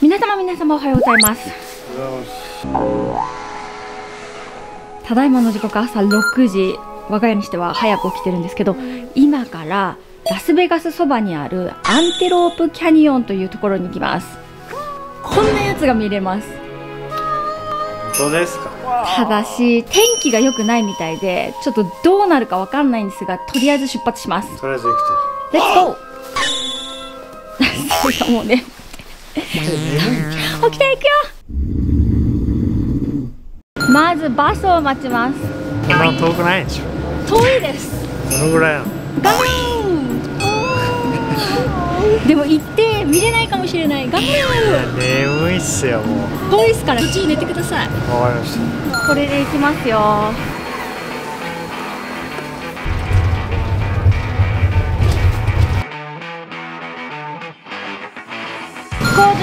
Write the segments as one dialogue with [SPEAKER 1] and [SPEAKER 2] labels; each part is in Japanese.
[SPEAKER 1] 皆様皆様おはようございます。ただいまの時刻朝6時我が家にしては早く起きてるんですけど今からラスベガスそばにあるアンテロープキャニオンというところに行きます。こんなやつが見れます。
[SPEAKER 2] どうですか？
[SPEAKER 1] ただし天気が良くないみたいでちょっとどうなるかわかんないんですがとりあえず出発します。
[SPEAKER 2] とりあえず行く
[SPEAKER 1] レッツゴーもうね起きていくよ。まずバスを待ちます。
[SPEAKER 2] んな遠くないでしょ。
[SPEAKER 1] 遠いです。
[SPEAKER 2] どのぐらいなの。
[SPEAKER 1] ガー。ンでも行って見れないかもしれない。ガーン
[SPEAKER 2] 眠いっすよもう。
[SPEAKER 1] 遠いっすから途中寝てください。
[SPEAKER 2] わかりました。
[SPEAKER 1] これで行きますよ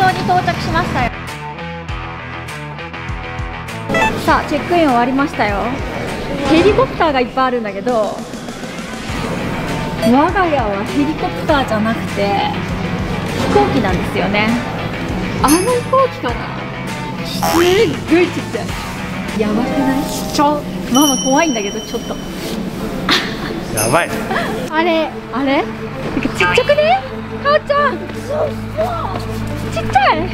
[SPEAKER 1] 場に到着しましたよ。さあチェックイン終わりましたよ。ヘリコプターがいっぱいあるんだけど我が家はヘリコプターじゃなくて飛行機なんですよね。あの飛行機かな？すっごいちっちゃい。やばくない？ちょ。ママ怖いんだけどちょっと。
[SPEAKER 2] やばい。
[SPEAKER 1] あれあれ？ちっちゃくね？母ちゃん。ちっちゃい？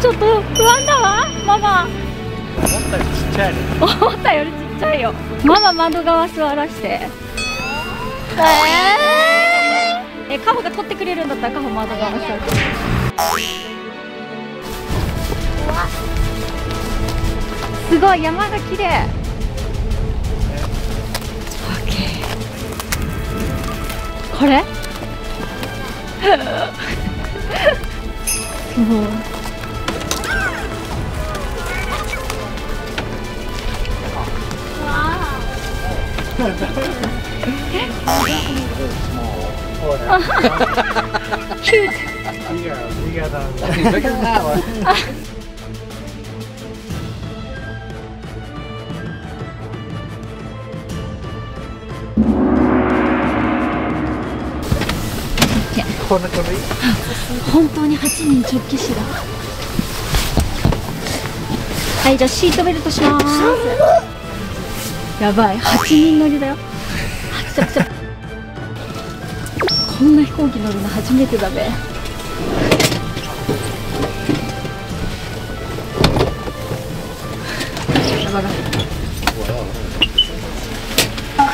[SPEAKER 1] ちょっと不安だわママ。
[SPEAKER 2] 思ったよりちっちゃいね。
[SPEAKER 1] 思ったよりちっちゃいよ。ママ窓側座らして。えー、えカホが取ってくれるんだったらカホ窓側座ってすごい山が綺麗。これ？すごいキュート
[SPEAKER 2] bigger bigger than
[SPEAKER 3] Bigger than that one.
[SPEAKER 2] こんなこといい
[SPEAKER 1] 本当に8人直帰しだ。はいじゃあシートベルトします。やばい8人乗りだよ。こんな飛行機乗るの初めてだべ。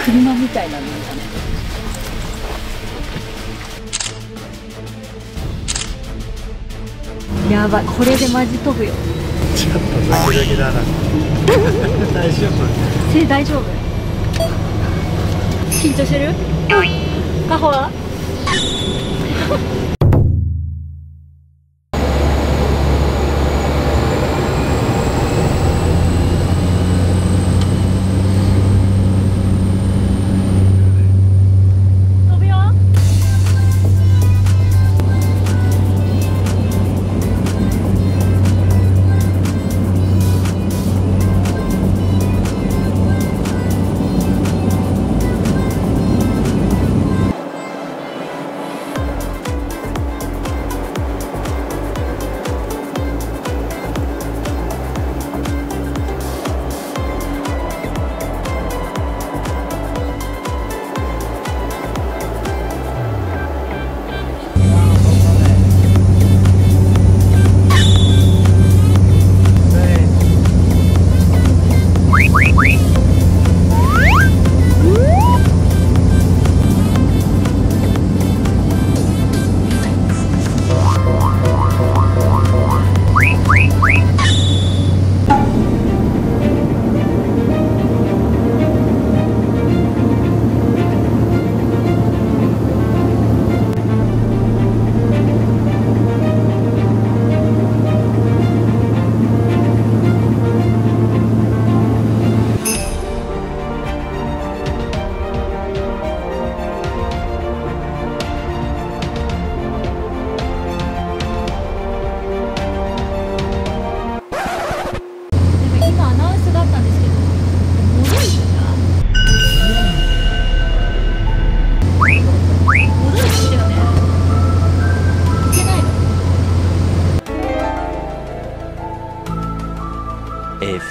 [SPEAKER 1] 車みたいなのだね。やばい。これでマジ飛ぶよ。
[SPEAKER 2] ちょっとドキドキだな。大丈夫？
[SPEAKER 1] せ大丈夫？緊張してる？カホは？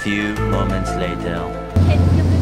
[SPEAKER 4] Few moments later.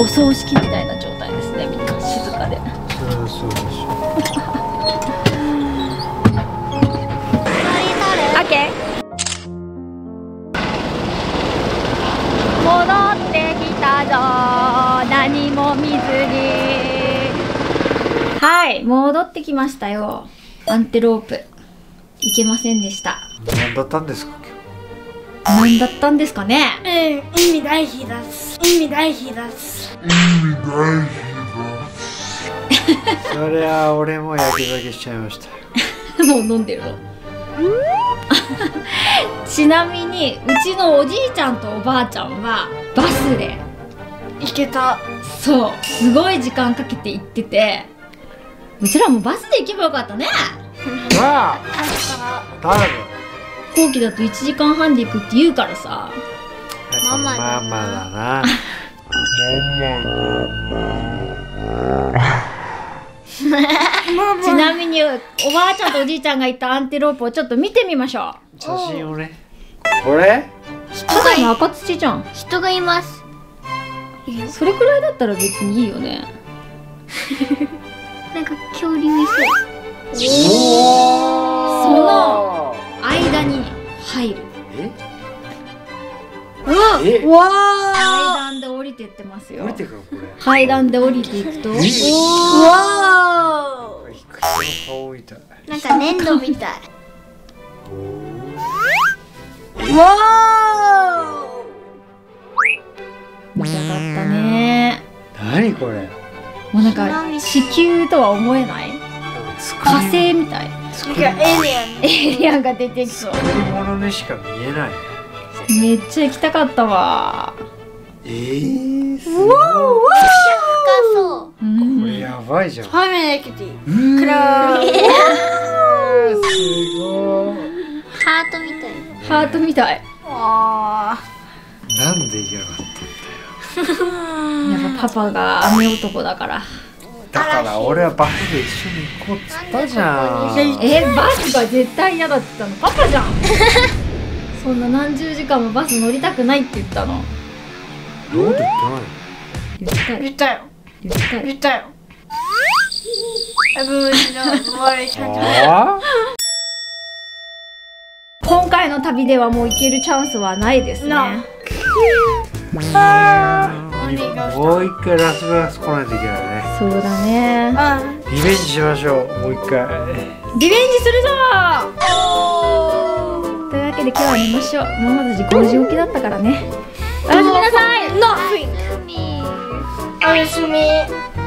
[SPEAKER 2] お
[SPEAKER 1] 葬式みたいな状態ですねみんな静かで。
[SPEAKER 2] そうそうでしょ
[SPEAKER 1] オッケー戻ってきたぞ。何も見ずに。はい戻ってきましたよ。アンテロープ。いけませんでした。
[SPEAKER 2] 何だったんですか
[SPEAKER 1] 何だったんですかね？
[SPEAKER 5] うん、意味大事です。意味大事です。
[SPEAKER 2] そりゃ俺も焼き酒しちゃいましたよ。
[SPEAKER 1] もう飲んでるの？ちなみにうちのおじいちゃんとおばあちゃんはバスで。
[SPEAKER 5] いけた。
[SPEAKER 1] そう。すごい時間かけて行ってて。うちらもバスで行けばよかったね。
[SPEAKER 2] わあ誰だ
[SPEAKER 1] 飛行機だと1時間半で行くって言うからさ。
[SPEAKER 5] ママだ
[SPEAKER 2] ママだな。
[SPEAKER 1] ちなみにおばあちゃんとおじいちゃんが行ったアンテロープをちょっと見てみましょ
[SPEAKER 2] 写真をね。これ？
[SPEAKER 1] うただの赤土じゃん
[SPEAKER 5] 人がいます。
[SPEAKER 1] それくらいだったら別にいいよね。
[SPEAKER 5] なんか恐竜いそう。
[SPEAKER 1] そのうわ
[SPEAKER 2] え
[SPEAKER 1] 階段で降りてってますよ。
[SPEAKER 2] 降りてくのこれ
[SPEAKER 1] 階段で降りていくと。
[SPEAKER 5] わ
[SPEAKER 2] 人の顔みたい
[SPEAKER 5] ー。なんか粘土みたい。
[SPEAKER 1] 見たかったね。
[SPEAKER 2] 何これ？
[SPEAKER 1] もうなんか地球とは思えない？火星みたい。
[SPEAKER 2] 作
[SPEAKER 5] なんかエイリアン。
[SPEAKER 1] エイリアンが出てきそう。
[SPEAKER 2] り物にしか見えない
[SPEAKER 1] めっちゃ行きたかったわ。
[SPEAKER 2] えー、す
[SPEAKER 5] 深そう。
[SPEAKER 1] うん。
[SPEAKER 2] これやばいじゃん。
[SPEAKER 5] ファミリーキティ。
[SPEAKER 2] うわ
[SPEAKER 5] 黒い。
[SPEAKER 2] ーすごい
[SPEAKER 5] ハートみたい。
[SPEAKER 1] ハートみたい。
[SPEAKER 5] わ
[SPEAKER 2] なんで嫌がった
[SPEAKER 1] やっぱパパが雨男だから。
[SPEAKER 2] だから俺はバスで一緒に行こうっつったじゃん。
[SPEAKER 1] えバスが絶対嫌だって言ったの？パパじゃん そんな何十時間もバス乗りたくないって言ったの。
[SPEAKER 2] どうで言ってない
[SPEAKER 1] 言ったよ。
[SPEAKER 5] 見たよ。
[SPEAKER 1] 言ったよ。今回の旅ではもう行けるチャンスはないですね。
[SPEAKER 2] もう一回ラスベガス来ないといけないね。
[SPEAKER 1] そうだね。
[SPEAKER 5] うん。
[SPEAKER 2] リベンジしましょう。もう一回。
[SPEAKER 1] リベンジするぞ今日は寝ましょうママたち5時起きだったからねおやすみなさい
[SPEAKER 5] Nothing. おやすみ。